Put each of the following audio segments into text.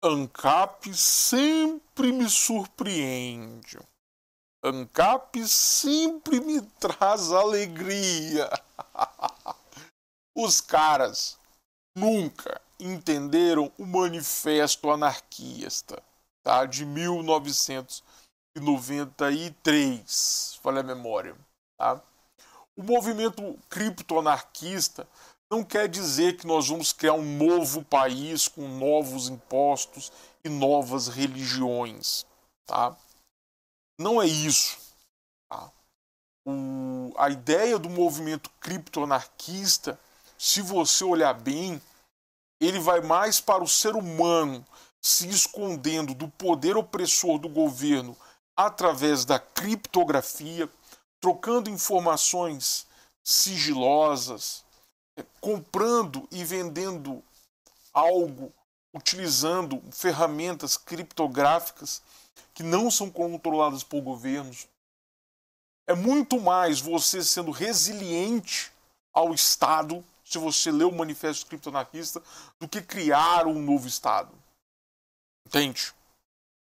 ANCAP sempre me surpreende. ANCAP sempre me traz alegria. Os caras nunca entenderam o manifesto anarquista tá, de 1993, falha a memória. Tá? O movimento criptoanarquista não quer dizer que nós vamos criar um novo país com novos impostos e novas religiões. Tá? Não é isso. Tá? O, a ideia do movimento criptoanarquista, se você olhar bem, ele vai mais para o ser humano se escondendo do poder opressor do governo através da criptografia, trocando informações sigilosas, comprando e vendendo algo utilizando ferramentas criptográficas que não são controladas por governos. É muito mais você sendo resiliente ao Estado, se você lê o Manifesto Criptoanarquista, do que criar um novo Estado. Entende?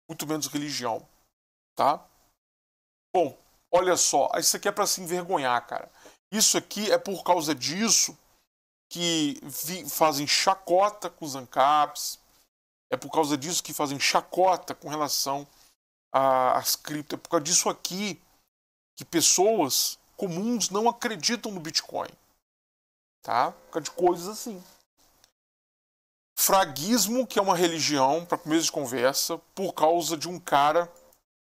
Muito menos religião. Tá? Bom, olha só, isso aqui é para se envergonhar, cara. Isso aqui é por causa disso que fazem chacota com os ANCAPs, é por causa disso que fazem chacota com relação às cripto, é por causa disso aqui que pessoas comuns não acreditam no Bitcoin. Tá? Por causa de coisas assim. Fraguismo, que é uma religião, para começo de conversa, por causa de um cara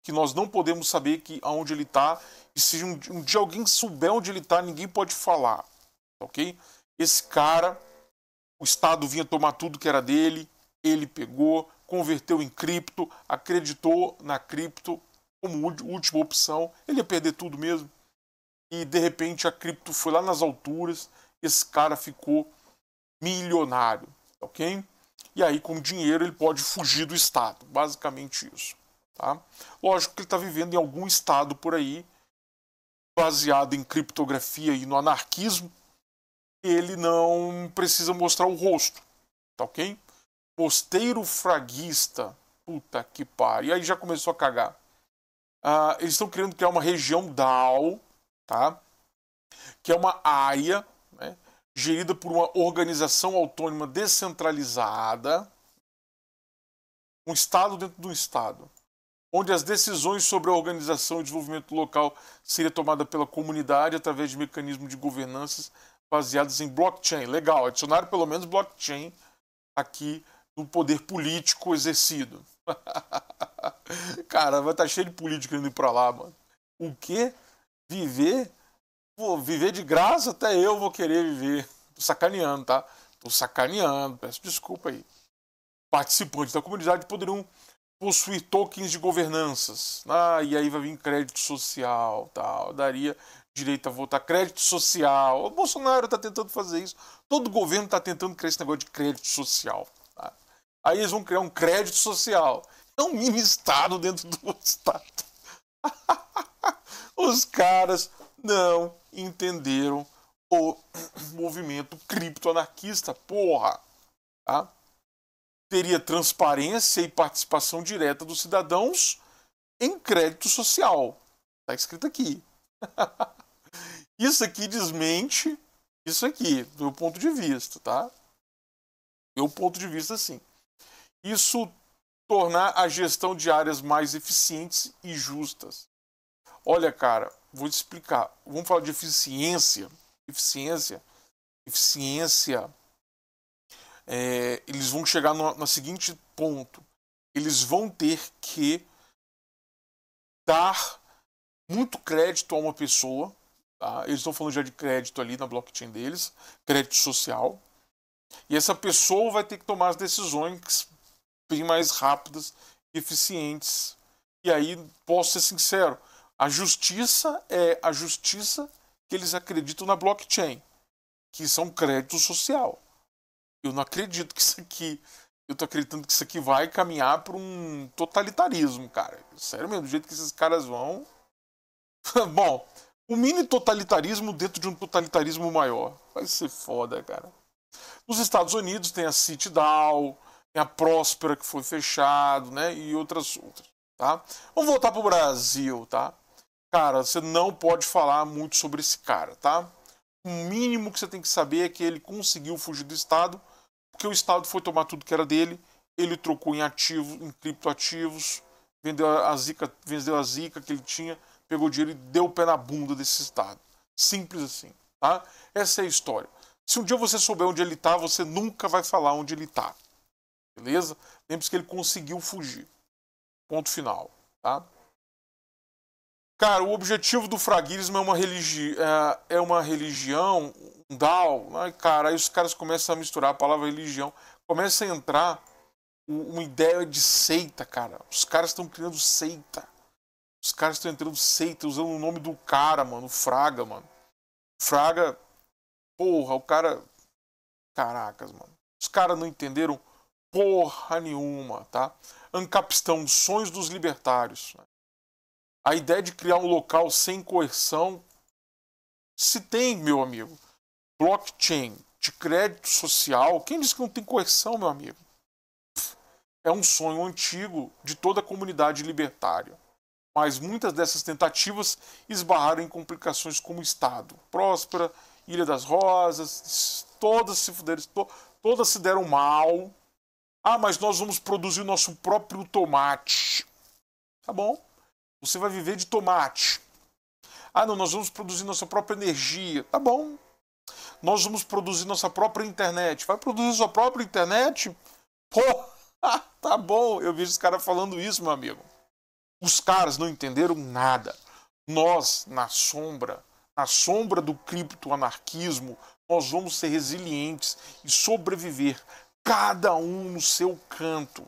que nós não podemos saber que aonde ele está, e se um, um dia alguém souber onde ele está, ninguém pode falar. Ok? Esse cara, o Estado vinha tomar tudo que era dele, ele pegou, converteu em cripto, acreditou na cripto como última opção, ele ia perder tudo mesmo. E de repente a cripto foi lá nas alturas, esse cara ficou milionário, ok? E aí com dinheiro ele pode fugir do Estado, basicamente isso. Tá? Lógico que ele está vivendo em algum estado por aí, baseado em criptografia e no anarquismo, ele não precisa mostrar o rosto, tá ok? Posteiro fraguista, puta que pariu. E aí já começou a cagar. Ah, eles estão querendo criar uma região DAO, tá? Que é uma área né, gerida por uma organização autônoma descentralizada, um estado dentro de um estado, onde as decisões sobre a organização e desenvolvimento local seria tomada pela comunidade através de mecanismos de governança baseadas em blockchain. Legal, adicionaram pelo menos blockchain aqui no poder político exercido. Cara, vai estar cheio de político indo para lá, mano. O quê? Viver? Pô, viver de graça até eu vou querer viver. Tô sacaneando, tá? Tô sacaneando, peço desculpa aí. Participantes da comunidade poderiam possuir tokens de governanças. Ah, e aí vai vir crédito social, tal. Daria direito a votar, crédito social. O Bolsonaro está tentando fazer isso. Todo governo está tentando criar esse negócio de crédito social. Tá? Aí eles vão criar um crédito social. É um mini Estado dentro do Estado. Os caras não entenderam o movimento criptoanarquista, porra. Tá? Teria transparência e participação direta dos cidadãos em crédito social. Está escrito aqui. Isso aqui desmente isso aqui, do meu ponto de vista, tá? Meu ponto de vista, sim. Isso tornar a gestão de áreas mais eficientes e justas. Olha, cara, vou te explicar. Vamos falar de eficiência. Eficiência. Eficiência. É, eles vão chegar no, no seguinte ponto. Eles vão ter que dar muito crédito a uma pessoa Tá? Eles estão falando já de crédito ali na blockchain deles, crédito social. E essa pessoa vai ter que tomar as decisões bem mais rápidas e eficientes. E aí, posso ser sincero, a justiça é a justiça que eles acreditam na blockchain, que são crédito social. Eu não acredito que isso aqui. Eu tô acreditando que isso aqui vai caminhar para um totalitarismo, cara. Sério mesmo, do jeito que esses caras vão. Bom, o mini totalitarismo dentro de um totalitarismo maior. Vai ser foda, cara. Nos Estados Unidos tem a CityDAO, tem a Próspera que foi fechado, né? E outras outras, tá? Vamos voltar para o Brasil, tá? Cara, você não pode falar muito sobre esse cara, tá? O mínimo que você tem que saber é que ele conseguiu fugir do Estado, porque o Estado foi tomar tudo que era dele, ele trocou em ativos, em criptoativos, vendeu a zica, vendeu a zica que ele tinha, pegou dinheiro e deu o pé na bunda desse Estado. Simples assim, tá? Essa é a história. Se um dia você souber onde ele está, você nunca vai falar onde ele está. Beleza? Lembre-se que ele conseguiu fugir. Ponto final. Tá? Cara, o objetivo do fraguismo é uma, religi é, é uma religião, um Dao. Né? Cara, aí os caras começam a misturar a palavra religião. Começa a entrar uma ideia de seita, cara. Os caras estão criando seita. Os caras estão entrando seita, usando o nome do cara, mano. Fraga, mano. Fraga. Porra, o cara. Caracas, mano. Os caras não entenderam porra nenhuma, tá? Ancapistão, sonhos dos libertários. Né? A ideia de criar um local sem coerção se tem, meu amigo. Blockchain de crédito social, quem diz que não tem coerção, meu amigo? É um sonho antigo de toda a comunidade libertária. Mas muitas dessas tentativas esbarraram em complicações como Estado. Próspera, Ilha das Rosas, todas se fuderam, todas se deram mal ah, mas nós vamos produzir o nosso próprio tomate. Tá bom. Você vai viver de tomate. Ah, não, nós vamos produzir nossa própria energia. Tá bom. Nós vamos produzir nossa própria internet. Vai produzir sua própria internet? Pô, tá bom. Eu vejo os caras falando isso, meu amigo. Os caras não entenderam nada. Nós, na sombra, na sombra do criptoanarquismo, nós vamos ser resilientes e sobreviver cada um no seu canto.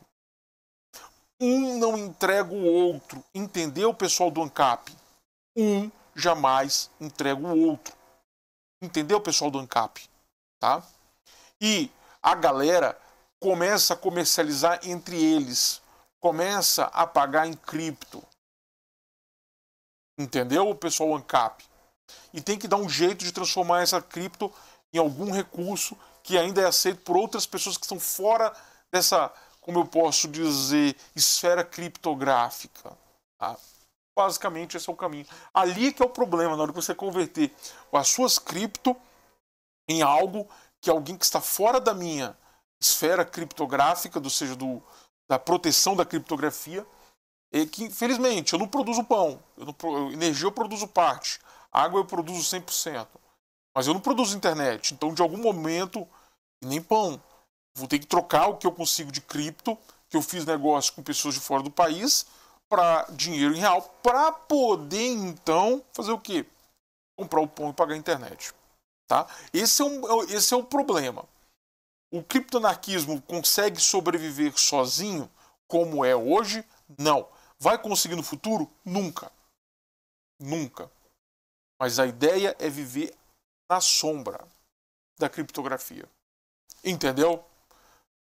Um não entrega o outro. Entendeu, pessoal do ANCAP? Um jamais entrega o outro. Entendeu, pessoal do ANCAP? Tá? E a galera começa a comercializar entre eles, começa a pagar em cripto. Entendeu, pessoal ANCAP? E tem que dar um jeito de transformar essa cripto em algum recurso que ainda é aceito por outras pessoas que estão fora dessa, como eu posso dizer, esfera criptográfica. Tá? Basicamente, esse é o caminho. Ali que é o problema, na hora que você converter as suas cripto em algo que alguém que está fora da minha esfera criptográfica, ou seja, do, da proteção da criptografia, é que, infelizmente, eu não produzo pão, eu não, energia eu produzo parte, água eu produzo 100%, mas eu não produzo internet. Então, de algum momento, nem pão. Vou ter que trocar o que eu consigo de cripto, que eu fiz negócio com pessoas de fora do país, para dinheiro em real, para poder então fazer o quê? Comprar o pão e pagar a internet. Tá? Esse, é um, esse é o problema. O criptoanarquismo consegue sobreviver sozinho, como é hoje? Não. Vai conseguir no futuro? Nunca. Nunca. Mas a ideia é viver na sombra da criptografia. Entendeu?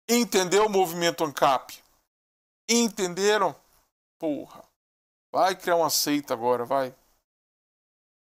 Entendeu o movimento ANCAP? Entenderam? Porra. Vai criar uma seita agora, vai.